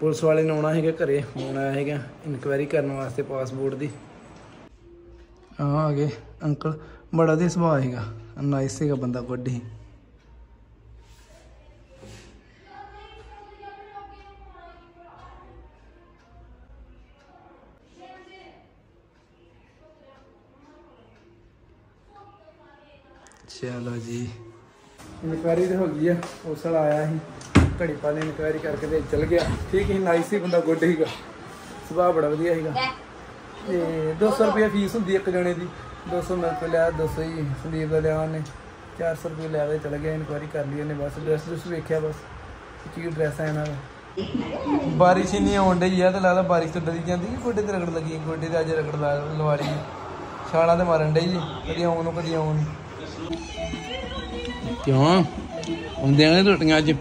Police ਵਾਲੇ ਨੇ ਆਉਣਾ ਹੈਗਾ ਘਰੇ, ਫੋਨ ਆਇਆ ਹੈਗਾ ਇਨਕੁਆਇਰੀ ਕਰਨ ਵਾਸਤੇ ਪਾਸਪੋਰਟ ਦੀ। ਆ ਆ ਗਏ ਅੰਕਲ, ਬੜਾ ਦੇ ਸੁਭਾਅ ਹੈਗਾ ਨਾਈਸ ਹੈਗਾ ਬੰਦਾ ਗੁੱਡ ਹੀ ਚਲੋ ਜੀ। ਇਨਕੁਆਇਰੀ ਤੇ ਹੋ ਗਈ ਆ ਉਸ ਵਾਲਾ ਆਇਆ ਸੀ। ਘੜੀ ਪਾ ਨੇ ਇਨਕੁਆਇਰੀ ਕਰਕੇ ਤੇ ਚਲ ਗਿਆ। ਠੀਕ ਹੀ ਨਾਈਸ ਸੀ ਬੰਦਾ ਗੁੱਡ ਹੀਗਾ। ਸੁਭਾਅ ਬੜਾ ਵਧੀਆ ਸੀਗਾ ਤੇ 200 ਰੁਪਏ ਫੀਸ ਹੁੰਦੀ ਇੱਕ ਜਣੇ ਦੀ। 200 ਮੇਰੇ ਤੋਂ ਲਿਆ 200 ਹੀ ਸੰਦੀਪ ਦਾ ਲਿਆ ਉਹਨੇ। 400 ਰੁਪਏ ਲੈ ਕੇ ਚਲਾ ਗਿਆ ਇਨਕੁਆਇਰੀ ਕਰ ਲਈ ਉਹਨੇ ਬਸ। ਡਰੈਸ ਡਰੈਸ ਵੇਖਿਆ ਬਸ। ਕੀ ਡਰੈਸ ਆ ਇਹਨਾਂ ਦਾ। ਬਾਰਿਸ਼ ਹੀ ਨਹੀਂ ਆਉਣ ਡਈ ਆ ਤੇ ਲਾ ਲਾ ਬਾਰਿਸ਼ ਤੋਂ ਡਰੀ ਜਾਂਦੀ ਕਿ ਗੋਡੇ ਤੇ ਰਗੜ ਲੱਗੀ ਗੋਡੇ ਤੇ ਅੱਜ ਰਗੜ ਲਾ ਲਵਾ ਲਈ। ਛਾਲਾਂ ਤੇ ਮਾਰਨ ਡਈ ਜੀ ਕਦੀ ਆਉਣ ਨੂੰ ਕਦੀ ਆਉਣ ਕਿਉਂ? ਆਉਂਦੇ ਨੇ ਰੋਟੀਆਂ ਅੱਜ।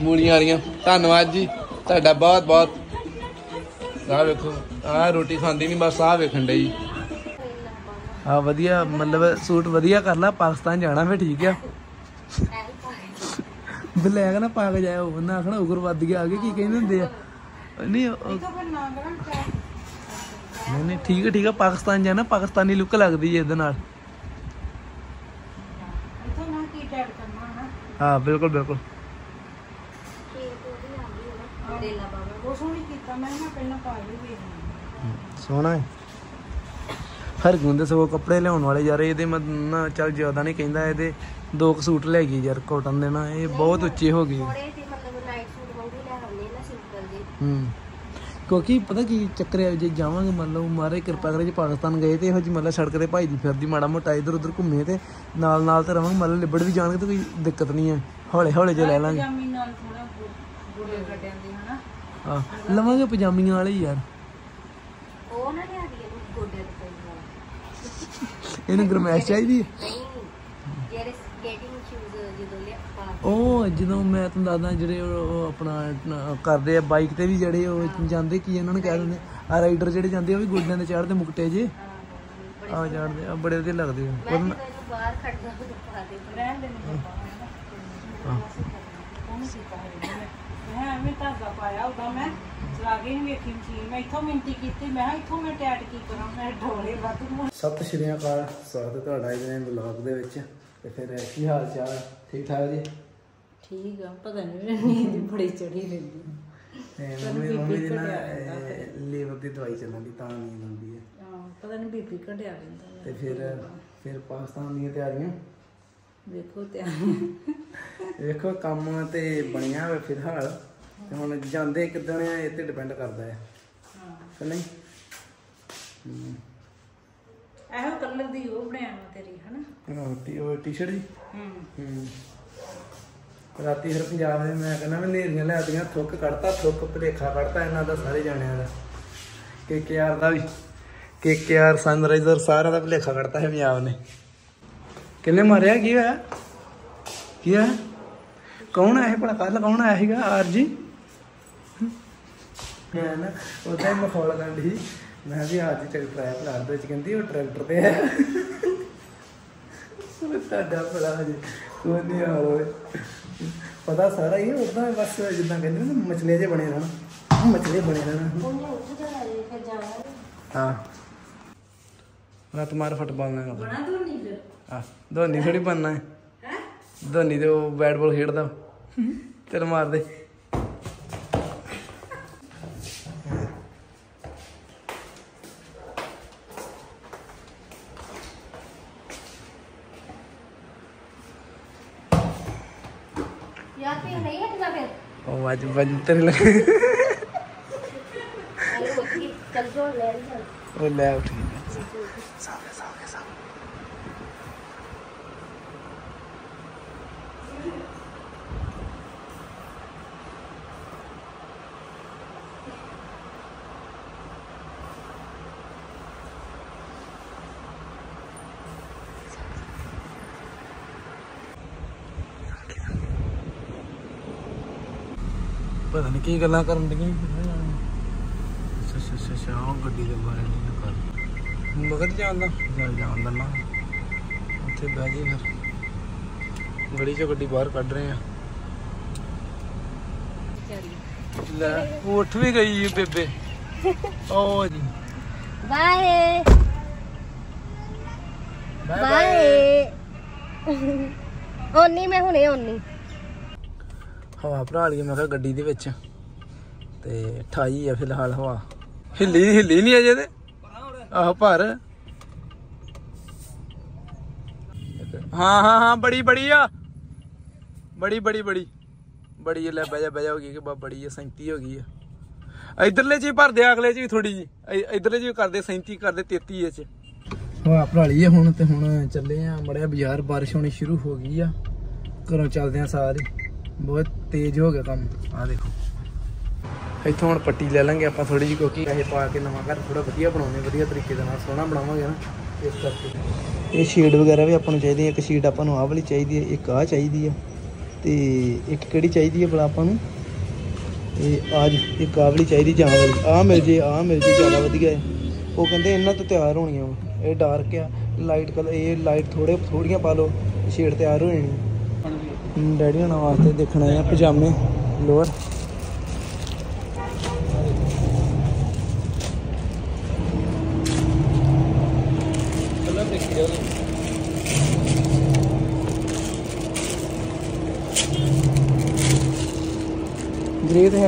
ਮੂਲੀਆਂ ਵਾਲੀਆਂ। ਧੰਨਵਾਦ ਜੀ। ਤੁਹਾਡਾ ਬਹੁਤ ਬਹੁਤ। ਆਹ ਵੇਖੋ ਆਹ ਰੋਟੀ ਖਾਂਦੀ ਨਹੀਂ ਬਸ ਆਹ ਵੇਖਣ ਡਈ। ਆ ਵਧੀਆ ਮਤਲਬ ਸੂਟ ਵਧੀਆ ਕਰ ਲਾ ਪਾਕਿਸਤਾਨ ਜਾਣਾ ਫੇ ਠੀਕ ਆ। ਬਲੈਕ ਨਾ ਪਾ ਕੇ ਜਾਇਆ ਉਹਨਾਂ ਆਖਣਾ ਉਗਰਵਾਦੀ ਆ ਗਏ ਕੀ ਕਹਿੰਦੇ ਹੁੰਦੇ ਆ? ਨਹੀਂ ਉਹ- ਨਹੀਂ ਨਹੀਂ ਠੀਕ ਹੈ ਠੀਕ ਹੈ ਪਾਕਿਸਤਾਨ ਜਾਣਾ ਪਾਕਿਸਤਾਨੀ ਲੁੱਕ ਲੱਗਦੀ ਹੈ ਇਹਦੇ ਨਾਲ। ਹਾਂ ਬਿਲਕੁਲ ਬਿਲਕੁਲ। ਸੋਹਣਾ ਹੈ। ਹਰ ਗੁੰਦੇ ਸਗੋਂ ਕੱਪੜੇ ਲਿਆਉਣ ਵਾਲੇ ਯਾਰ ਇਹਦੇ ਮੈਂ ਨਾ ਚੱਲ ਜ਼ਿਆਦਾ ਨਹੀਂ ਕਹਿੰਦਾ ਇਹਦੇ ਦੋ ਕੁ ਸੂਟ ਲੈ ਗਈ ਯਾਰ ਕੋਟਨ ਦੇ ਨਾ ਇਹ ਬਹੁਤ ਉੱਚੇ ਹੋ ਗਏ। ਥੋੜੇ ਤੇ ਮਤਲਬ ਨਾਈਟ ਸੂਟ ਵਾਂਗੂ ਲੈ ਆਉਂਦੇ ਨਾ ਸਿੰਪਲ ਦੇ ਹੂੰ। ਕਿਉਂਕਿ ਪਤਾ ਕੀ ਚੱਕਰ ਹੈ ਜੇ ਜਾਵਾਂਗੇ ਮੰਨ ਲਓ ਮਾਰੇ ਕਿਰਪਾ ਕਰੇ ਜੇ ਪਾਕਿਸਤਾਨ ਗਏ ਤੇ ਇਹੋ ਜਿਹੀ ਮਤਲਬ ਸੜਕ ਤੇ ਭਾਈਦੀ ਫਿਰਦੀ ਮਾੜਾ ਮੋਟਾ ਇਧਰ ਉਧਰ ਘੁੰਮੇ ਤੇ ਨਾਲ ਨਾਲ ਤੇ ਰਵਾਂਗੇ ਮਤਲਬ ਲਿਬੜ ਵੀ ਜਾਣਗੇ ਤੇ ਕੋਈ ਦਿੱਕਤ ਨਹੀਂ ਹੈ। ਹੌਲੇ ਹੌਲੇ ਜੇ ਲੈ ਲਾਂਗੇ। ਨਾਲ ਥੋੜਾ ਗੋਡੇ ਕੱਢਿਆਂ ਦੇ ਹਨਾ। ਹਾਂ ਲਵਾਂਗੇ ਪਜਾਮੀਆਂ ਵਾਲੇ ਯਾਰ। ਉਹ ਨਾ ਲਿਆ ਦੀ ਗੋਡੇ ਤੇ ਪਈ ਵਾਲਾ ਇਹਨੂੰ ਗਰਮੈਸ਼ ਚਾਹੀਦੀ ਹੈ। ਨਹੀਂ ਜਿਹੜੇ ਸਕੇਟਿੰਗ ਸ਼ੂਜ਼ ਜਦੋਂ ਲਿਆ ਉਹ ਜਦੋਂ ਮੈਂ ਤੁਹਾਨੂੰ ਦੱਸਦਾ ਜਿਹੜੇ ਉਹ ਆਪਣਾ ਕਰਦੇ ਆ ਬਾਈਕ ਤੇ ਵੀ ਜਿਹੜੇ ਉਹ ਜਾਂਦੇ ਕੀ ਇਹਨਾਂ ਨੂੰ ਕਹਿ ਦਿੰਦੇ ਆ? ਰਾਈਡਰ ਜਿਹੜੇ ਜਾਂਦੇ ਆ ਉਹ ਵੀ ਗੋਡਿਆਂ ਤੇ ਚੜ੍ਹਦੇ ਮੁਕਟੇ ਜੇ। ਆ ਚੜ੍ਹਦੇ ਆ ਬੜੇ ਵਧੀਆ ਲੱਗਦੇ ਆ। ਬਾਹਰ ਖੜਦਾ ਪਾ ਦੇ। ਰਹਿਣ ਦੇ। ਉਹਨੂੰ ਕੀਤਾ ਹੈ। ਮੈਂ ਐਵੇਂ ਧਾਗਾ ਪਾਇਆ ਉਹਦਾ ਮੈਂ ਚਲਾ ਕੇ ਨਹੀਂ ਵੇਖੀ ਮਸ਼ੀਨ ਮੈਂ ਇੱਥੋਂ ਮਿੰਤੀ ਕੀਤੀ ਮੈਂ ਕਿਹਾ ਇੱਥੋਂ ਮੈਂ ਟੈਟ ਕੀ ਕਰਾਂ ਮੈਂ ਢੋਲੇ ਵੱਧ ਨੂੰ ਸਤਿ ਸ਼੍ਰੀ ਅਕਾਲ ਸਵਾਗਤ ਹੈ ਤੁਹਾਡਾ ਇਸ ਦਿਨ ਵਲੌਗ ਦੇ ਵਿੱਚ। ਤੇ ਫਿਰ ਕੀ ਹਾਲ ਚਾਲ ਠੀਕ ਠਾਕ ਜੀ? ਠੀਕ ਆ ਪਤਾ ਨਹੀਂ ਨੀਂਦ ਬੜੀ ਚੜੀ ਰਹਿੰਦੀ ਤੇ ਮੰਮੀ ਮੰਮੀ ਦੀ ਨਾ ਲੀਵਰ ਦੀ ਦਵਾਈ ਚੱਲਣ ਦੀ ਤਾਂ ਨੀਂਦ ਆਉਂਦੀ ਹੈ। ਹਾਂ ਪਤਾ ਨਹੀਂ ਬੀਪੀ ਘਟਿਆ ਰਹਿੰਦਾ। ਤੇ ਫਿਰ ਫਿਰ ਪਾਕਿਸਤਾਨ ਦੀਆਂ ਤਿਆਰੀਆਂ? ਵੇਖੋ ਤੇ ਵੇਖੋ ਕੰਮ ਤੇ ਬਣਿਆ ਵਾ ਫਿਲਹਾਲ। ਤੇ ਹੁਣ ਜਾਂਦੇ ਕਿੱਦਣ ਆ ਇਹ ਤੇ ਡਿਪੈਂਡ ਕਰਦਾ ਹੈ ਹਾਂ। ਕਿ ਨਹੀਂ? ਇਹੋ ਕਲਰ ਦੀ ਉਹ ਵਾ ਤੇਰੀ ਹਨਾ? ਉਹ ਟੀ- ਉਹ ਟੀ-ਸ਼ਰਟ ਜੀ? ਹੂੰ। ਹਮ। ਰਾਤੀ ਫਿਰ ਪੰਜਾਬ ਦੇ ਮੈਂ ਕਹਿੰਦਾ ਮੈਂ ਨੇਰੀਆਂ ਲਿਆਦੀਆਂ ਥੁੱਕ ਕੱਢਤਾ ਥੁੱਕ ਭਲੇਖਾ ਕੱਢਤਾ ਇਹਨਾਂ ਦਾ ਸਾਰੇ ਜਾਣਿਆਂ ਦਾ। ਕੇਕੇਆਰ ਦਾ ਵੀ। ਕੇਕੇਆਰ ਸਨਰਾਈਜ਼ਰ ਸਾਰਿਆਂ ਦਾ ਭਲੇਖਾ ਕੱਢਤਾ ਹੈ ਪੰਜਾਬ ਨੇ। ਕਿੰਨੇ ਮਾਰਿਆ? ਕੀ ਹੋਇਆ? ਕੀ ਹੈ ਕੌਣ ਆਇਆ ਭਲਾ? ਕੱਲ ਕੌਣ ਆਇਆ ਸੀਗਾ? ਆਰ ਜੀ ਮੈਂ ਫੋਲ ਕਰਨ ਦੀ ਮੈਂ ਵੀ ਆਰਜੀ ਟਰੈਕਟਰ ਆਇਆ ਦੇ ਵਿੱਚ ਕਹਿੰਦੀ ਉਹ ਟਰੈਕਟਰ ਤੇ ਹੈ ਸਾਡਾ ਭਲਾ ਹਜੇ ਕੋਈ ਨਹੀਂ ਹਾਲ ਪਤਾ ਸਾਰਾ ਹੀ ਉਦਾਂ ਬਸ ਜਿੱਦਾਂ ਕਹਿੰਦੇ ਨੇ ਮਛਲੇ ਬਣੇ ਰਹਿਣਾ। ਮਛਲੇ ਬਣੇ ਰਹਿਣਾ। ਹਾਂ। ਰਾਤ ਮਾਰ ਫੁੱਟਬਾਲ ਨਾਲ। ਆ ਧੋਨੀ ਥੋੜੀ ਬੰਨਾ ਹੈ। ਧੋਨੀ ਤੇ ਉਹ ਬੈਟ ਬਾਲ ਖੇਡਦਾ। ਤੇਰ ਮਾਰ ਦੇ। ਉਹ ਅੱਜ ਬੰਤਰ ਲੱਗ ਉਹ ਲੈ ਉੱਠੀ। ਸਾਹਮਣੇ ਸਾਹਮਣੇ ਕੀ ਗੱਲਾਂ ਕਰਨ ਡੀਆਂ? ਅੱਛਾ ਅੱਛਾ ਅੱਛਾ ਉਹ ਗੱਡੀ ਦੇ ਬਾਰੇ ਨਹੀਂ ਕਰ। ਮਗਰ ਜਾਂਦਾ ਜਾਣ ਦਿੰਦਾ ਉੱਥੇ ਬਹਿ ਗਏ ਫਿਰ। ਗੜੀ ਚੋਂ ਗੱਡੀ ਬਾਹਰ ਕੱਢ ਰਹੇ ਆ। ਲੈ ਉੱਠ ਵੀ ਗਈ ਏ ਬੇਬੇ। ਓ ਜੀ। ਬਾਏ। Bye bye. ਓਨੀ ਮੈਂ ਹੁਣੇ ਓਨੀ ਹਵਾ ਭਰਾ ਲਈ ਮੈਂ ਕਿਹਾ ਗੱਡੀ ਦੇ ਵਿੱਚ। ਤੇ 28 ਆ ਫਿਲਹਾਲ ਹਵਾ। ਹਿੱਲੀ ਹਿੱਲੀ ਨਹੀਂ ਅਜੇ ਤੇ? ਆਹ, ਭਰ। ਹਾਂ ਹਾਂ ਹਾਂ, ਬੜੀ ਬੜੀ ਆ। ਬੜੀ ਬੜੀ ਬੜੀ। ਬੜੀ ਲੈ ਬਹਿ ਜਾ ਬਹਿ ਜਾ, ਹੋ ਗਈ ਕਿ ਬਾ ਬੜੀ ਆ 37 ਹੋ ਗਈ ਆ। ਇਧਰਲੇ ਚ ਹੀ ਭਰ ਦੇ, ਅਗਲੇ ਚ ਵੀ ਥੋੜੀ ਜੀ ਇਧਰਲੇ ਚ ਵੀ ਕਰਦੇ 37 ਕਰਦੇ 33 ਇਹ ਚ। ਹਵਾ ਭਰਾ ਆ ਹੁਣ ਤੇ ਹੁਣ ਚੱਲੇ ਆ। ਮੜਿਆ ਬਾਜ਼ਾਰ, ਬਾਰਿਸ਼ ਹੋਣੀ ਸ਼ੁਰੂ ਹੋ ਗਈ ਆ। ਘਰੋਂ ਚੱਲਦੇ ਆ ਸਾਰੇ। ਬਹੁਤ ਤੇਜ਼ ਹੋ ਗਿਆ ਕੰਮ। ਆ ਦੇਖੋ। ਇੱਥੋਂ ਹੁਣ ਪੱਟੀ ਲੈ ਲਾਂਗੇ ਆਪਾਂ ਥੋੜੀ ਜਿਹੀ ਕਿਉਂਕਿ ਇਹ ਪਾ ਕੇ ਨਵਾਂ ਘਰ ਥੋੜਾ ਵਧੀਆ ਬਣਾਉਣੇ ਵਧੀਆ ਤਰੀਕੇ ਦੇ ਨਾਲ ਸੋਹਣਾ ਬਣਾਵਾਂਗੇ ਨਾ ਇਸ ਕਰਕੇ। ਇਹ ਸ਼ੇਡ ਵਗੈਰਾ ਵੀ ਆਪਾਂ ਨੂੰ ਚਾਹੀਦੀ ਹੈ ਇੱਕ ਸ਼ੀਟ ਆਪਾਂ ਨੂੰ ਆਹ ਵਾਲੀ ਚਾਹੀਦੀ ਹੈ ਇੱਕ ਆਹ ਚਾਹੀਦੀ ਹੈ ਤੇ ਇੱਕ ਕਿਹੜੀ ਚਾਹੀਦੀ ਹੈ ਭਲਾ ਆਪਾਂ ਨੂੰ? ਇਹ ਆਜ ਇੱਕ ਆਹ ਵਾਲੀ ਚਾਹੀਦੀ ਜਾਂ ਆਹ ਵਾਲੀ ਆਹ ਮਿਲ ਜੇ ਆਹ ਮਿਲ ਜੇ ਜ਼ਿਆਦਾ ਵਧੀਆ ਹੈ। ਉਹ ਕਹਿੰਦੇ ਇਹਨਾਂ ਤੋਂ ਤਿਆਰ ਹੋਣੀਆਂ ਵਾ ਇਹ ਡਾਰਕ ਆ ਲਾਈਟ ਕਲਰ ਇਹ ਲਾਈਟ ਥੋੜੇ ਥੋੜੀਆਂ ਪਾ ਲਓ ਸ਼ੇਡ ਤਿਆਰ ਹੋ ਜਾਣੀ। ਹੁਣ ਡੈਡੀ ਹੋਣਾ ਵਾਸਤੇ ਦੇਖਣਾ ਆ ਪਜਾਮੇ ਲੋਅਰ।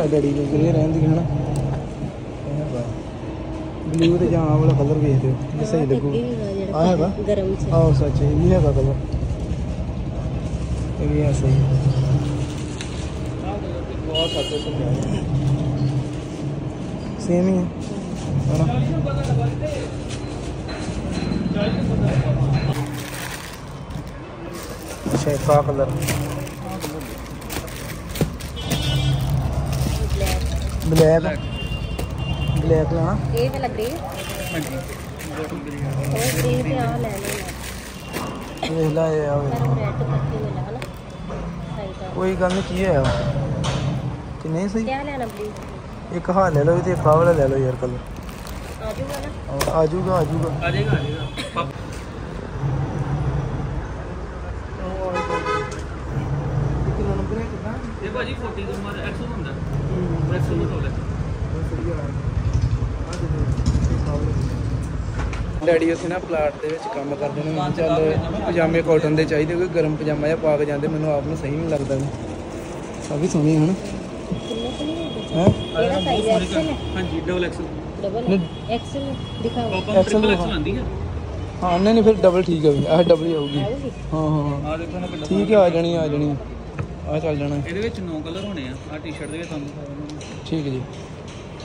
ਹੈ ਡੈਡੀ ਦੇ ਗ੍ਰੇ ਰਹਿੰਦੀ ਹੈ ਨਾ ਬਲੂ ਤੇ ਜਾਂ ਆਹ ਵਾਲਾ ਕਲਰ ਵੇਖ ਲਿਓ ਜੇ ਸਹੀ ਲੱਗੂ। ਆ ਹੈਗਾ? ਗਰਮ ਚ। ਆਹ ਸੱਚ ਇਹ ਵੀ ਹੈਗਾ ਕਲਰ ਇਹ ਵੀ ਹੈ ਸਹੀ। ਸੇਮ ਹੀ ਹੈ ਹਨਾ। ਅੱਛਾ ਇਹ ਕਲਰ ਬਲੈਕ। ਬਲੈਕ ਲਾ ਇਹ ਵਾਲਾ ਗ੍ਰੇ। ਉਹ ਗ੍ਰੇ ਤੇ ਆ ਲੈ ਲੈਣਾ ਵੇਖ ਲੈ ਇਹ ਆ ਵੇਖ। ਪਰ ਉਹ ਰੈੱਡ ਪੱਤੀ ਮਿਲਾ ਹਨਾ? ਸਹੀ ਤਾਂ ਕੋਈ ਗੱਲ ਨਹੀਂ ਕੀ ਹੋਇਆ? ਕਿ ਨਹੀਂ ਸਹੀ? ਕਿਆ ਲੈਣਾ ਬਲੂ? ਇੱਕ ਹਾਂ ਲੈ ਲਓ ਤੇ ਇੱਕ ਵਾਲਾ ਲੈ ਲਓ ਯਾਰ ਕਲਰ ਆ ਜਾਊਗਾ ਨਾ? ਆ ਜਾਊਗਾ ਆ ਜਾਊਗਾ ਆ ਜਾਏਗਾ ਆ ਜਾਏਗਾ ਇਹ ਭਾਜੀ 40 ਤੋਂ ਮਾਰ ਐਕਸਲ ਹੁੰਦਾ ਐਕਸਲ ਨੂੰ ਤੋਲੇ ਡੈਡੀ ਉੱਥੇ ਨਾ ਪਲਾਟ ਦੇ ਵਿੱਚ ਕੰਮ ਕਰਦੇ ਨੇ ਚੱਲ ਪਜਾਮੇ ਕਾਟਨ ਦੇ ਚਾਹੀਦੇ ਕੋਈ ਗਰਮ ਪਜਾਮਾ ਜਿਹਾ ਪਾ ਕੇ ਜਾਂਦੇ ਮੈਨੂੰ ਆਪ ਨੂੰ ਸਹੀ ਨਹੀਂ ਲੱਗਦਾ ਆ ਵੀ ਸੋਹਣੀ ਹਨ? ਹੈ? ਕਿਹੜਾ ਸਾਈਜ਼ ਐਕਸਲ ਹੈ। ਹਾਂਜੀ ਡਬਲ ਐਕਸਲ ਡਬਲ ਐਕਸਲ ਦਿਖਾਓ। ਐਕਸਲ ਆਂਦੀ ਹੈ? ਹਾਂ ਨਹੀਂ ਨਹੀਂ ਫਿਰ ਡਬਲ ਠੀਕ ਹੈ ਵੀ ਆਹ ਡਬਲ ਹੀ ਆਊਗੀ। ਹਾਂ ਹਾਂ ਹਾਂ। ਆ ਦੇਖੋ ਨਾ ਕਿੰਨਾ ਠੀਕ ਹੈ ਆ ਜਾਣੀ ਆ ਜਾਣੀ। ਆ ਚੱਲ ਜਾਣਾ। ਇਹਦੇ ਵਿੱਚ ਨੌ ਕਲਰ ਹੋਣੇ ਆ। ਆ ਟੀ-ਸ਼ਰਟ ਦੇ ਵਿੱਚ ਤੁਹਾਨੂੰ ਠੀਕ ਜੀ।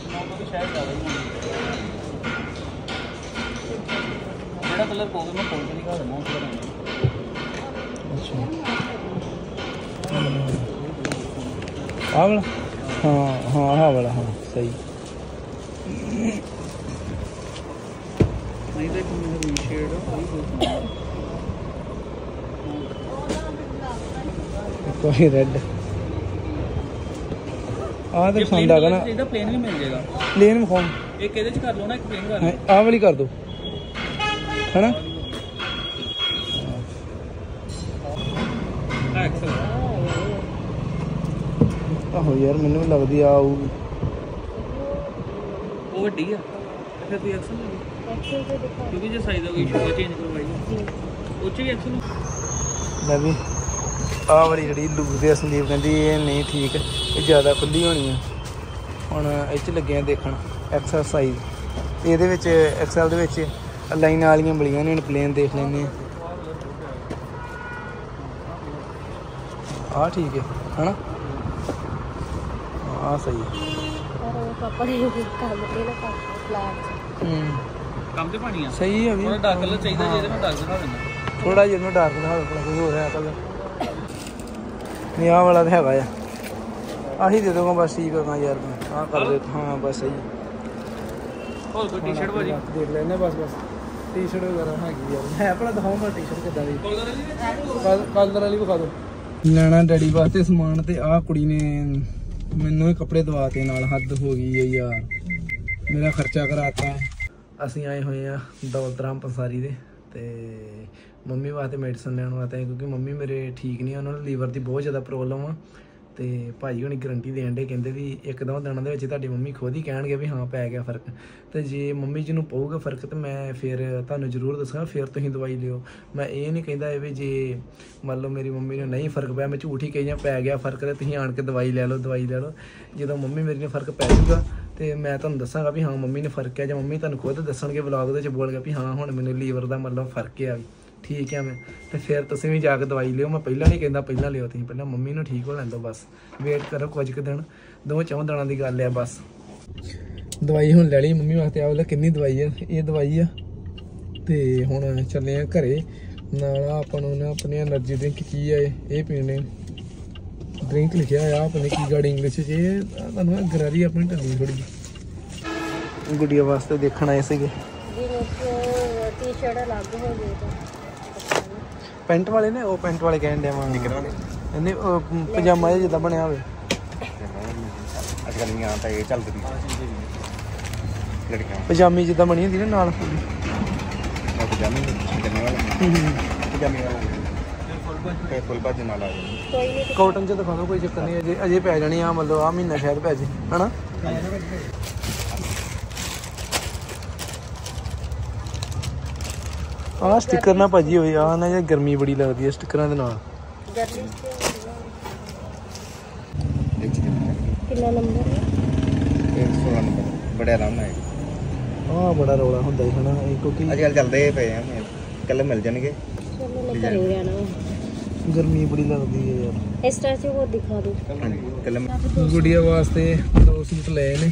ਨੌ ਕਲਰ ਸ਼ਾਇਦ ਜ਼ਿਆਦਾ ਹੀ ਹੋਣੇ ਜਿਹੜਾ ਕਲਰ ਪਾਉਂਦੇ ਮੈਂ ਪਾਉਂਦਾ ਨਹੀਂ ਘਰ ਮੌਂ ਕਰਾਂਗਾ ਅੱਛਾ। ਆਹ ਵਾਲਾ? ਹਾਂ ਹਾਂ ਆਹ ਵਾਲਾ ਹਾਂ ਸਹੀ। ਨਹੀਂ ਤਾਂ ਮੇਰਾ ਵੀ ਸ਼ੇਡ ਆ ਉਹ ਵੀ ਕੋਈ ਰੈੱਡ ਆਹ ਤਾਂ ਪਸੰਦ ਆ ਗਿਆ ਨਾ। ਇਹਦਾ ਪਲੇਨ ਵੀ ਮਿਲ ਜਾਏਗਾ। ਪਲੇਨ ਵਿਖਾਉਂ ਇੱਕ ਇਹਦੇ ਚ ਕਰ ਲਓ ਨਾ ਇੱਕ ਪਲੇਨ ਕਰ ਲਓ। ਆਹ ਵਾਲੀ ਕਰ ਦੋ। ਹੈਨਾ? ਆਹੋ ਯਾਰ ਮੈਨੂੰ ਵੀ ਲੱਗਦੀ ਆ ਆਊਗੀ। ਉਹ ਵੱਡੀ ਆ। ਫਿਰ ਤੁਸੀਂ ਐਕਸਲ ਲੈ ਲਓ ਐਕਸਲ ਤੇ ਦਿਖਾਓ ਕਿਉਂਕਿ ਜੇ ਸਾਈਜ਼ ਦਾ ਕੋਈ ਇਸ਼ੂ ਚੇਂਜ ਕਰਵਾਈ। ਉਹ ਚ ਵੀ ਐਕਸਲ ਲੈ ਵੀ। ਆਹ ਵਾਲੀ ਜਿਹੜੀ ਲੂਜ਼ ਦੇ ਸੰਦੀਪ ਕਹਿੰਦੀ ਇਹ ਨਹੀਂ ਠੀਕ ਇਹ ਜ਼ਿਆਦਾ ਖੁੱਲੀ ਹੋਣੀ ਆ। ਹੁਣ ਇਹ ਚ ਲੱਗੇ ਆ ਦੇਖਣ ਐਕਸਰਸਾਈਜ਼ ਇਹਦੇ ਵਿੱਚ ਐਕਸਲ ਦੇ ਵਿੱਚ ਲਾਈਨ ਵਾਲੀਆਂ ਬਲੀਆਂ ਨੇ ਪਲੇਨ ਦੇਖ ਲੈਂਦੇ ਆ। ਆਹ ਠੀਕ ਹੈ ਹਨਾ? ਆਹ ਸਹੀ ਹੈ ਪਾਪਾ ਨੇ ਕੰਮ ਤੇ ਨਾ ਫਲਾਟ ਹੂੰ। ਕੰਮ ਤੇ ਪਾਣੀ ਆ। ਸਹੀ ਹੈ ਵੀ। ਥੋੜਾ ਡਾਰਕ ਕਲਰ ਚਾਹੀਦਾ ਜਿਹਦੇ ਮੈਂ ਡਾਰਕ ਦਿੰਦਾ ਥੋੜਾ ਜਿਹਾ ਨੂੰ ਡਾਰਕ ਦਿਖਾ ਦਿਓ ਕੋਈ ਹੋਰ ਹੈ ਕਲਰ ਨਹੀਂ ਆਹ ਵਾਲਾ ਤਾਂ ਹੈਗਾ ਆ। ਆਹੀ ਦੇ ਦੋਗਾ ਬਸ ਠੀਕ ਹੋਗਾ ਯਾਰ ਆਹ ਕਰ ਦੇ ਹਾਂ। ਬਸ ਸਹੀ। ਹੋਰ ਕੋਈ ਟੀ-ਸ਼ਰਟ ਭਾਜੀ? ਦੇਖ ਲੈਨੇ ਬਸ ਬਸ। ਟੀ-ਸ਼ਰਟ ਵਗੈਰਾ ਹੈਗੀ ਯਾਰ ਹੈ ਆਪਣਾ ਦਿਖਾਉਂਗਾ ਟੀ-ਸ਼ਰਟ ਕਿੱਦਾਂ ਦੀ। ਕਲਰ ਵਾਲੀ ਵਿਖਾ ਦਿਓ। ਲੈਣਾ ਡੈਡੀ ਵਾਸਤੇ ਸਮਾਨ ਤੇ ਆਹ ਕੁੜੀ ਨੇ ਮੈਨੂੰ ਹੀ ਕੱਪੜੇ ਦਵਾਤੇ ਨਾਲ ਹੱਦ ਹੋ ਗਈ ਹੈ ਯਾਰ। ਮੇਰਾ ਖਰਚਾ ਕਰਾਤਾ। ਅਸੀਂ ਆਏ ਹੋਏ ਆ ਦੌਲਤਰਾਮ ਪੰਸਾਰੀ ਦੇ ਤੇ ਮੰਮੀ ਵਾਸਤੇ ਮੈਡੀਸਨ ਲੈਣ ਵਾਸਤੇ, ਕਿਉਂਕਿ ਮੰਮੀ ਮੇਰੇ ਠੀਕ ਨਹੀਂ ਆ, ਉਹਨਾਂ ਨੂੰ ਲੀਵਰ ਦੀ ਬਹੁਤ ਜ਼ਿਆਦਾ ਪ੍ਰੋਬਲਮ ਆ। ਤੇ ਭਾਈ ਹੁਣੀ ਗਰੰਟੀ ਦੇਣ ਦੇ ਕਹਿੰਦੇ ਵੀ ਇੱਕ ਦੋ ਦਿਨਾਂ ਦੇ ਵਿੱਚ ਤੁਹਾਡੀ ਮੰਮੀ ਖੁਦ ਹੀ ਕਹਿਣਗੇ ਵੀ ਹਾਂ, ਪੈ ਗਿਆ ਫ਼ਰਕ। ਤੇ ਜੇ ਮੰਮੀ ਜੀ ਨੂੰ ਪਊਗਾ ਫ਼ਰਕ, ਤੇ ਮੈਂ ਫਿਰ ਤੁਹਾਨੂੰ ਜ਼ਰੂਰ ਦੱਸਾਂਗਾ, ਫਿਰ ਤੁਸੀਂ ਦਵਾਈ ਲਿਓ। ਮੈਂ ਇਹ ਨਹੀਂ ਕਹਿੰਦਾ ਇਹ ਵੀ ਜੇ ਮੰਨ ਲਓ ਮੇਰੀ ਮੰਮੀ ਨੂੰ ਨਹੀਂ ਫ਼ਰਕ ਪਿਆ, ਮੈਂ ਝੂਠ ਹੀ ਕਹੀ ਜਾਂ ਪੈ ਗਿਆ ਫ਼ਰਕ, ਤੇ ਤੁਸੀਂ ਆਣ ਕੇ ਦਵਾਈ ਲੈ ਲਓ, ਦਵਾਈ ਲੈ ਲਓ। ਜਦੋਂ ਮੰਮੀ ਮੇਰੀ ਨੂੰ ਫ਼ਰਕ ਪੈ ਜਾਊਗਾ, ਤੇ ਮੈਂ ਤੁਹਾਨੂੰ ਦੱਸਾਂਗਾ ਵੀ ਹਾਂ, ਮੰਮੀ ਨੂੰ ਫ਼ਰਕ ਹੈ ਜਾਂ ਮੰਮੀ ਤੁਹਾਨੂੰ ਖੁਦ ਦੱਸਣਗੇ ਵਲੌਗ ਦੇ ਵਿੱਚ ਬੋਲ ਕੇ ਵੀ ਹਾਂ, ਹੁਣ ਮੈਨੂੰ ਲੀਵਰ ਦਾ ਮਤਲਬ ਫ਼ਰਕ ਆ ਵੀ। ਠੀਕ ਆ ਮੈਂ। ਤੇ ਫਿਰ ਤੁਸੀਂ ਵੀ ਜਾ ਕੇ ਦਵਾਈ ਲਿਓ। ਮੈਂ ਪਹਿਲਾਂ ਨਹੀਂ ਕਹਿੰਦਾ, ਪਹਿਲਾਂ ਲਿਓ ਤੁਸੀਂ। ਪਹਿਲਾਂ ਮੰਮੀ ਨੂੰ ਠੀਕ ਹੋ ਲੈਣ ਦਿਓ ਬਸ। ਵੇਟ ਕਰੋ ਕੁਝ ਕੁ ਦਿਨ। ਦੋ ਚੌਂ ਦਿਨਾਂ ਦੀ ਗੱਲ ਆ ਬਸ। ਦਵਾਈ ਹੁਣ ਲੈ ਲਈ ਮੰਮੀ ਵਾਸਤੇ। ਆਹ ਲੈ ਕਿੰਨੀ ਦਵਾਈ ਆ ਇਹ ਦਵਾਈ ਆ। ਤੇ ਹੁਣ ਚੱਲੇ ਆ ਘਰੇ। ਨਾਲ ਆਪਾਂ ਨੂੰ ਨਾ ਆਪਣੀ એનર્ਜੀ ਡਰਿੰਕ ਕੀ ਆ ਇਹ? ਪੀਣੇ। ਡਰਿੰਕ ਲਿਖਿਆ ਆ ਆਪਣੇ ਕੀ ਗਾੜੀ ਇੰਗਲਿਸ਼ ਚ। ਇਹ ਤੁਹਾਨੂੰ ਗਰਾਰੀ ਆਪਣੀ ਢੱਲੀ ਥੋੜੀ ਜਿਹੀ ਗੁੱਡੀਆਂ ਵਾਸਤੇ ਦੇਖਣ ਆਏ ਸੀਗੇ। ਟੀ-ਸ਼ਰਟ ਅਲੱਗ ਹੋ ਗਈ ਤਾਂ। ਪੈਂਟ ਵਾਲੇ ਨੇ ਉਹ ਪੈਂਟ ਵਾਲੇ ਕਹਿਣ ਡਿਆ ਵਾਂ। ਇਹਨੇ ਪਜਾਮਾ ਜਿਹਾ ਜਿੱਦਾਂ ਬਣਿਆ ਹੋਵੇ। ਅੱਜ ਕੱਲ੍ਹ ਨਹੀਂ ਤਾਂ ਇਹ ਚੱਲਦੀ ਲੜਕੀਆਂ। ਪਜਾਮੀ ਜਿੱਦਾਂ ਬਣੀ ਹੁੰਦੀ ਨਾ ਨਾਲ ਪੂਰੀ। ਪਜਾਮੀ ਪਜਾਮੀ ਵਾਲਾ। ਪਜਾਮੀ ਵਾਲਾ। ਤੇ ਫੁੱਲ ਬਾਜ ਨਾਲ ਆ ਜਾਂਦੀ। ਕੋਈ ਨਹੀਂ ਕਾਟਨ ਚ ਦਿਖਾ ਦਿਓ ਕੋਈ ਚੱਕਰ ਨਹੀਂ ਅਜੇ ਅਜੇ ਪੈ ਜਾਣੀ ਆ ਮਤਲਬ ਆ ਮਹੀਨਾ ਸ਼ਾਇਦ ਪੈ ਜੇ ਹਨਾ? ਆ ਸਟicker ਨਾ ਭਾਜੀ ਹੋਏ ਆ ਨਾ ਜੇ ਗਰਮੀ ਬੜੀ ਲੱਗਦੀ ਹੈ ਸਟickਰਾਂ ਦੇ ਨਾਲ। ਗਰਮੀ ਇੱਕ ਚੀਜ਼ ਕਿੰਨਾ ਨੰਬਰ ਹੈ ਤੇ 16 ਨੰਬਰ ਬੜੇ ਆਰਾਮ ਨਾਲ ਆਏਗੀ। ਆ ਬੜਾ ਰੌਲਾ ਹੁੰਦਾ ਹੈ ਹਨਾ ਇਹ ਕਿਉਂਕਿ ਅੱਜ ਕੱਲ੍ਹ ਚੱਲਦੇ ਪਏ ਆ ਕੱਲ ਮਿਲ ਜਾਣਗੇ। ਗਰਮੀ ਬੜੀ ਲੱਗਦੀ ਹੈ ਯਾਰ। ਇਸ ਤਰ੍ਹਾਂ ਸੇ ਹੋਰ ਦਿਖਾ ਦੋ ਹਾਂਜੀ ਕੱਲ ਗੁੜੀਆ ਵਾਸਤੇ ਦੋ ਸੂਟ ਲਏ ਨੇ।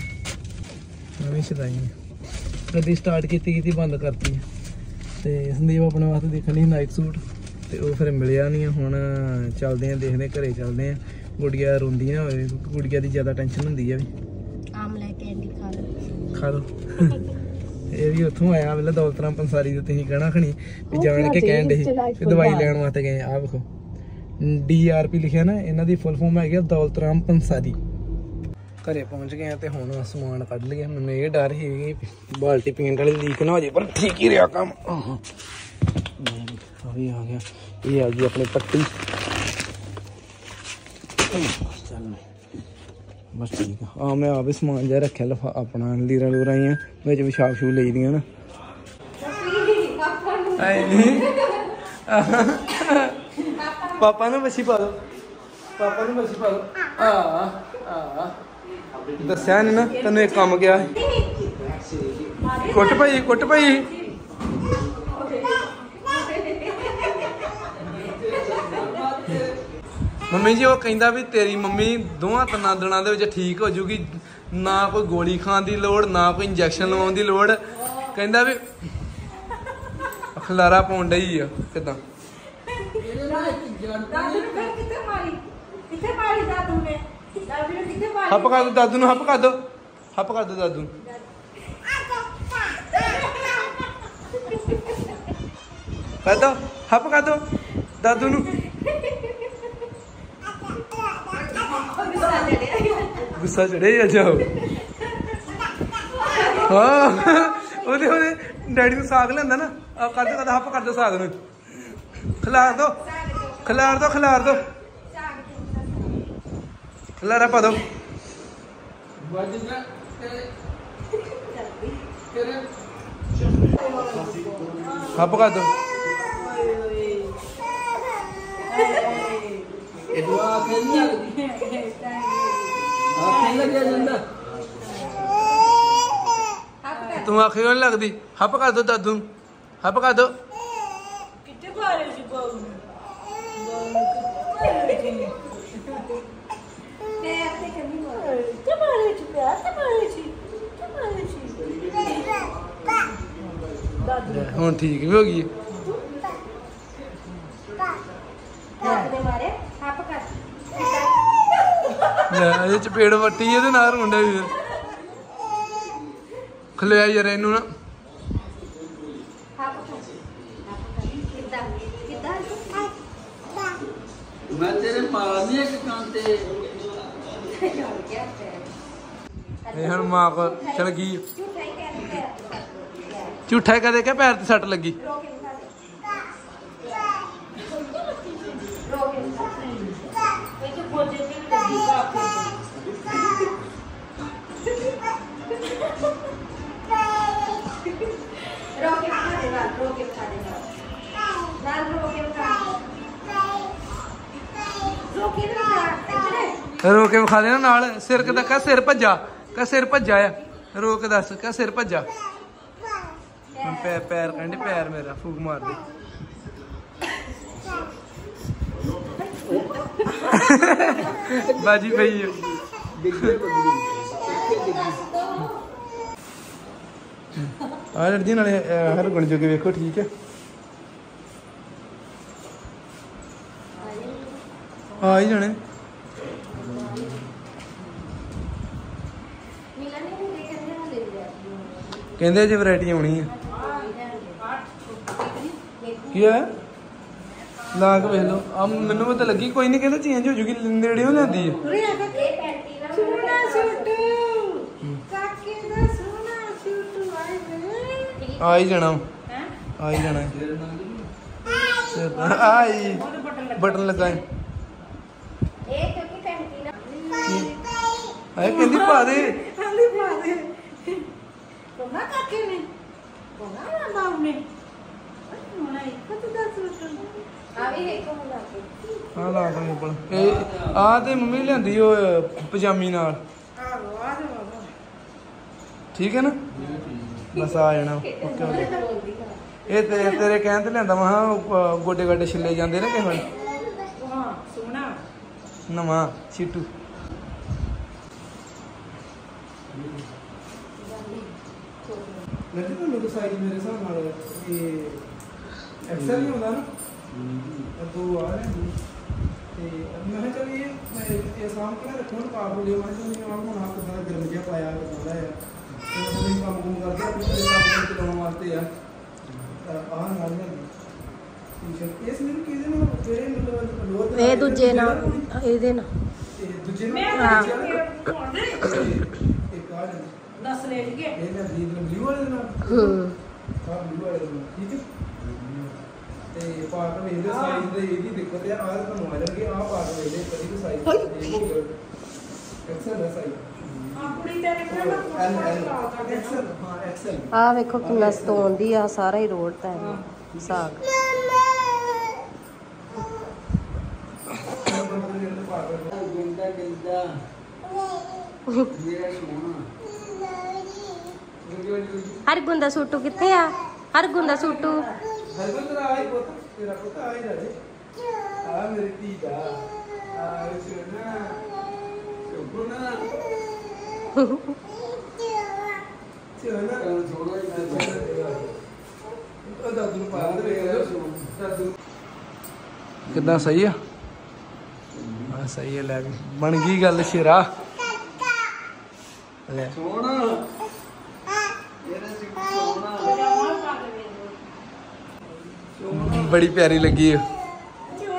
ਨਵੀਂ ਸ਼ਦਾਈ ਕਦੀ ਸਟਾਰਟ ਕੀਤੀ ਕੀਤੀ ਬੰਦ ਕਰਤੀ ਤੇ ਸੰਦੀਪ ਆਪਣੇ ਵਾਸਤੇ ਦੇਖਣੀ ਨਾਈਟ ਸੂਟ ਤੇ ਉਹ ਫਿਰ ਮਿਲਿਆ ਨਹੀਂ ਹੁਣ ਚੱਲਦੇ ਆ ਦੇਖਦੇ ਘਰੇ ਚੱਲਦੇ ਆ। ਗੁੜੀਆ ਰੋਂਦੀ ਨਾ ਹੋਵੇ ਗੁੜੀਆ ਦੀ ਜ਼ਿਆਦਾ ਟੈਨਸ਼ਨ ਹੁੰਦੀ ਆ ਵੀ। ਆਮ ਲੈ ਕੇ ਐਂਡੀ ਖਾ ਲਓ। ਖਾ ਲਓ। ਇਹ ਵੀ ਉੱਥੋਂ ਆਇਆ ਵੇਲੇ ਦੌਲਤਰਾਮ ਪੰਸਾਰੀ ਦੇ ਤੁਸੀਂ ਕਹਿਣਾ ਖਣੀ ਵੀ ਜਾਣ ਕੇ ਕਹਿਣ ਦੇ ਸੀ ਦਵਾਈ ਲੈਣ ਵਾਸਤੇ ਗਏ ਆ ਵੇਖੋ। ਡੀਆਰਪੀ ਲਿਖਿਆ ਨਾ ਇਹਨਾਂ ਦੀ ਫੁੱਲ ਫਾਰਮ ਹੈਗੀ ਆ ਦੌਲਤਰਾਮ ਪੰਸਾਰੀ। ਘਰੇ ਪਹੁੰਚ ਗਏ ਆ ਤੇ ਹੁਣ ਸਮਾਨ ਕੱਢ ਲਿਆ। ਮੈਨੂੰ ਇਹ ਡਰ ਸੀ ਕਿ ਬਾਲਟੀ ਪੇਂਟ ਵਾਲੀ ਲੀਕ ਨਾ ਹੋ ਜੇ ਪਰ ਠੀਕ ਹੀ ਰਿਹਾ ਕੰਮ। ਆ ਵੀ ਆ ਗਿਆ। ਇਹ ਆ ਗਈ ਆਪਣੀ ਪੱਟੀ। ਚੱਲ। ਬਸ ਠੀਕ ਆ। ਆ ਮੈਂ ਆਪੇ ਸਮਾਨ ਜਿਹਾ ਰੱਖਿਆ, ਲਫਾ ਆਪਣਾ ਲੀਰਾ ਲੂਰਾ ਹੀ ਆ ਵਿੱਚ ਵਿਸ਼ਾਪ ਸ਼ੂ ਲਈ ਦੀਆਂ ਨਾ। ਪਾਪਾ ਨੂੰ ਮੱਛੀ ਪਾ ਦੋ। ਪਾਪਾ ਨੂੰ ਮੱਛੀ ਪਾ ਦੋ। ਆ ਆ ਦੱਸਿਆ ਨੀ ਨਾ ਤੈਨੂੰ ਇੱਕ ਕੰਮ ਗਿਆ। ਕੁੱਟ ਭਾਈ ਕੁੱਟ ਭਾਈ ਮੰਮੀ ਜੀ ਉਹ ਕਹਿੰਦਾ ਵੀ ਤੇਰੀ ਮੰਮੀ ਦੋਵਾਂ ਤਿੰਨਾਂ ਦਿਨਾਂ ਦੇ ਵਿੱਚ ਠੀਕ ਹੋ ਜੂਗੀ। ਨਾ ਕੋਈ ਗੋਲੀ ਖਾਣ ਦੀ ਲੋੜ ਨਾ ਕੋਈ ਇੰਜੈਕਸ਼ਨ ਲਵਾਉਣ ਦੀ ਲੋੜ। ਕਹਿੰਦਾ ਵੀ ਖਲਾਰਾ ਪਾਉਣ ਡਈ ਆ ਕਿਦਾਂ? ਕਿੱਥੇ ਮਾਰੀ? ਕਿੱਥੇ ਮਾਰੀ ਦਾਦੂ ਨੇ? ਦਾਦੂ ਨੇ ਕਿੱਥੇ ਮਾਰੀ ਹੱਪ ਕਰ ਦੋ ਦਾਦੂ ਨੂੰ, ਹੱਪ ਕਰ ਦੋ। ਹੱਪ ਕਰ ਦੋ ਦਾਦੂ ਨੂੰ। ਕਰ ਦੋ, ਹੱਪ ਕਰ ਦੋ ਦਾਦੂ ਨੂੰ। ਗੁੱਸਾ ਚੜੇ ਆ ਜਾਓ ਹਾਂ, ਉਹਦੇ ਉਹਦੇ ਡੈਡੀ ਨੂੰ ਸਾਗ ਲੈਂਦਾ ਨਾ। ਆ ਕਰ ਦੋ, ਹੱਪ ਕਰ ਦੋ ਸਾਗ ਨੂੰ। ਖਿਲਾਰ ਦੋ ਖਿਲਾਰ ਦੋ ਖਿਲਾਰ ਦੋ। ਖਿਲਾਰਾ ਪਾ ਦੋ ਹੱਪ ਕਰ ਦੋ ਤੂੰ ਆਖੇ ਨਹੀਂ ਲੱਗਦੀ ਹੱਪ ਕਰ ਦੋ ਦਾਦੂ ਨੂੰ। ਹੱਪ ਕਰ ਦੋ ਕਿੱਥੇ ਹੁਣ ਠੀਕ ਵੀ ਹੋ ਗਈ ਹੈ। ਹੱਥ ਦੇ ਮਾਰੇ ਹੱਪ ਕਰ ਲੈ ਇਹਦੇ ਚਪੇੜ ਵੱਟੀ ਇਹਦੇ ਨਾਲ ਮੁੰਡਾ ਵੀ ਖਲਿਆ ਯਾਰ ਇਹਨੂੰ ਨਾ। ਹੱਪ ਕਰ ਕਿੱਦਾਂ ਕਿੱਦਾਂ ਮੈਂ ਤੇਰੇ ਮਾਰਨੀ ਇੱਕ ਕੰਨ ਤੇ। ਇਹ ਹੁਣ ਮਾਂ ਕੋ ਚਲ ਗਈ। ਝੂਠਾ ਕਦੇ ਕਿ ਪੈਰ ਤੇ ਸੱਟ ਲੱਗੀ। ਰੋ ਕੇ ਵਿਖਾ ਦੇਣਾ ਨਾਲ। ਸਿਰ ਕਦਕਾ ਸਿਰ ਭੱਜਾ। ਕਾ ਸਿਰ ਭੱਜਾ ਆ। ਰੋ ਕੇ ਦੱਸ ਕਾ ਸਿਰ ਭੱਜਾ। ਪੈਰ ਪੈਰ ਕਹਿੰਦੇ ਪੈਰ ਮੇਰਾ ਫੂਕ ਮਾਰ ਦੇ। ਬਾਜੀ ਪਈ ਆ। ਲੜਦੀ ਨਾਲੇ ਅਹ, ਹਰ ਗੁਣ ਜੋਗੇ ਵੇਖੋ ਠੀਕ ਹੈ ਆ ਹੀ ਜਾਣੇ। ਕਹਿੰਦੇ ਅਜੇ ਵੈਰਾਈਟੀ ਆਉਣੀ ਆ। ਕੀ ਹੈ ਲਾ ਕੇ ਵੇਖ ਲਓ। ਆ ਮੈਨੂੰ ਪਤਾ ਲੱਗੀ ਕੋਈ ਨਹੀਂ ਕਹਿੰਦਾ ਚੇਂਜ ਹੋ ਜੂਗੀ ਲਿਆਂਦੀ ਹੈ ਸੋਹਣਾ ਸੂਟ। ਕਾਕੇ ਦਾ ਸੋਹਣਾ ਸੂਟ ਆਏ ਵੇ। ਆ ਹੀ ਜਾਣਾ। ਹੈ? ਆ ਹੀ ਜਾਣਾ। ਆਈ ਬਟਨ ਲਗਾਏ ਇਹ ਕਿਉਂਕਿ ਪੈਂਟੀ ਨਾ ਆਏ ਕਹਿੰਦੀ ਪਾ ਦੇ। ਕੋਨਾ ਕਾਕੇ ਨੇ ਕੋਨਾ ਨਾ ਬਾਉ ਆ ਲਾ ਕੇ ਬਲ ਇਹ ਆ ਤੇ ਮੰਮੀ ਲਿਆਂਦੀ ਉਹ ਪਜਾਮੀ ਨਾਲ। ਠੀਕ ਹੈ ਨਾ? ਬਸ ਆ ਜਾਣਾ। Okay okay. ਇਹ ਤੇਰੇ ਤੇਰੇ ਕਹਿਣ ਤੇ ਲਿਆਂਦਾ ਮਹਾ ਗੋਡੇ ਗਾਡੇ ਛਿੱਲੇ ਜਾਂਦੇ ਨਾ ਕਿਸੇ ਵੇਲੇ ਹਾਂ ਸੋਹਣਾ ਨਵਾਂ ਛਿੱਟੂ ਲੱਗੀ ਤੁਹਾਨੂੰ ਤਾਂ ਸਾਈਜ਼ ਮੇਰੇ ਹਿਸਾਬ ਨਾਲ ਇਹ ਐਕਸਲ ਹੀ ਹੁੰਦਾ ਨਾ। ਇਹ ਦੋ ਆ ਰਹੇ ਨੇ। ਤੇ ਮੈਂ ਕਿਹਾ ਚੱਲ ਇਹ ਮੈਂ ਇਹ ਸਾਹਮ ਕੇ ਰੱਖੋ ਨਾ ਪਾਪ ਹੋ ਲਿਓ ਮੈਂ ਕਿਹਾ ਨਹੀਂ ਆਹ ਹੁਣ ਆਪ ਦਾ ਗਰਮ ਜਿਹਾ ਪਾਇਆ ਕਿਦਾਂ ਆ ਤੇ ਉਹ ਵੀ ਕੰਮ ਕੁਮ ਕਰਦੇ ਆਪਣੇ ਘਰੇ ਕੰਮ ਨੂੰ ਚਲਾਉਣ ਵਾਸਤੇ ਆ। ਆਹ ਨਾਲ ਟੀ-ਸ਼ਰਟ ਇਸ ਮੈਨੂੰ ਕਿਹਦੇ ਨਾਲ ਜਿਹੜੇ ਮਤਲਬ ਲੋਅਰ ਇਹ ਦੂਜੇ ਨਾਲ ਇਹਦੇ ਨਾਲ। ਦੂਜੇ ਨੂੰ? ਹਾਂ। ਇੱਕ ਆ ਜਾਂਦਾ ਦੱਸ ਲੈ ਲਈਏ ਇਹ ਮੈਂ ਦੀਦ ਨੂੰ ਬਲੂ ਵਾਲੇ ਦੇ ਨਾਲ ਹੂੰ। ਆ ਬਲੂ ਵਾਲੇ ਦੇ ਨਾਲ ਠੀਕ ਹੈ? ਤੇ ਪਾਰਟ ਵੇਖ ਲਓ ਸਾਈਜ਼ ਦੇ ਇਹਦੀ ਦਿੱਕਤ ਆ ਆਹ ਤੁਹਾਨੂੰ ਆ ਜਾਣਗੇ ਆਹ ਪਾਰਟ ਵੇਖ ਲਓ ਕਦੀ ਵੀ ਸਾਈਜ਼ ਐਕਸਲ ਹੈ ਸਾਈਜ਼ ਆ ਕੁੜੀ ਤੇਰੇ ਕੋਲ ਨਾ ਐਲ ਐਲ ਐਕਸਲ ਹਾਂ ਐਕਸਲ ਆ ਵੇਖੋ ਕਿੰਨਾ ਸਤੋਂ ਦੀ ਆ ਸਾਰਾ ਹੀ ਰੋੜਤਾ ਹੈ। ਸਾਗ। ਮੇਰਾ ਸੋਹਣਾ। ਹਰ ਗੁੰਦਾ ਸੂਟੂ ਕਿੱਥੇ ਆ? ਹਰ ਗੁੰਦਾ ਸੂਟੂ। ਹਰਬੰਦ ਤੇਰਾ ਆਈ ਪੁੱਤ ਤੇਰਾ ਪੁੱਤ ਆਈ ਰਾਜੇ ਆ ਮੇਰੀ ਧੀ ਦਾ। ਆ ਸੁਣਾ ਸੁਣਾ ਸੁਣਾ ਸੋਹਣਾ ਹੀ ਉਹ ਦਾਦੂ ਨੂੰ ਪਾ ਦੇ। ਦਾਦੂ। ਕਿੱਦਾਂ ਸਹੀ ਆ? ਹਾਂ। ਸਹੀ ਹੈ ਲੈ ਬਣ ਗਈ ਗੱਲ ਸ਼ੇਰਾ। ਲੈ। ਸੋਹਣਾ ਮੇਰਾ ਸੋਹਣਾ ਬੜੀ ਪਿਆਰੀ ਲੱਗੀ ਹੈ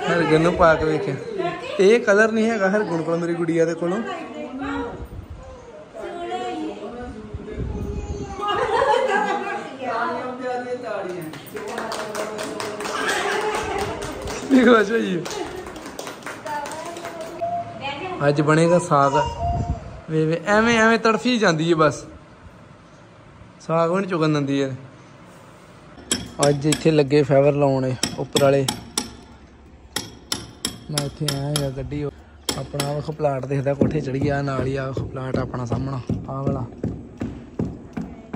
ਹਰਗੁਣ ਨੂੰ ਪਾ ਕੇ ਵੇਖਿਆ। ਇਹ ਕਲਰ ਨਹੀਂ ਹੈਗਾ ਹਰਗੁਣ ਕੋਲ, ਮੇਰੀ ਗੁੜੀਆ ਦੇ ਕੋਲੋਂ। ਤਾੜੀਆਂ ਪਿਆਰੀਆਂ ਤਾੜੀਆਂ ਅੱਜ ਬਣੇਗਾ ਸਾਗ। ਵੇ ਵੇ, ਐਵੇਂ ਐਵੇਂ ਤੜਫੀ ਜਾਂਦੀ ਹੈ ਬਸ। ਸਾਗ ਵੀ ਨੀ ਚੁਗਣ ਦਿੰਦੀ ਏ ਅੱਜ ਇੱਥੇ ਲੱਗੇ ਫੈਵਰ ਲਾਉਣੇ ਉੱਪਰ ਵਾਲੇ। ਮੈਂ ਇੱਥੇ ਆਇਆ ਹੈਗਾ ਗੱਡੀ ਆਪਣਾ ਉਹ ਪਲਾਟ ਦੇਖਦਾ ਕੋਠੇ ਚੜ ਗਿਆ ਨਾਲ ਹੀ ਆ ਪਲਾਟ ਆਪਣਾ ਸਾਹਮਣਾ, ਆਹ ਵਾਲਾ।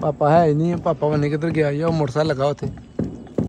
ਪਾਪਾ ਹੈ ਹੀ ਨਹੀਂ, ਪਾਪਾ ਬੰਨੇ ਕਿੱਧਰ ਗਿਆ ਜੀ ਉਹ ਮੋਟਰਸਾਈਕਲ ਲੱਗਾ ਉੱਥੇ।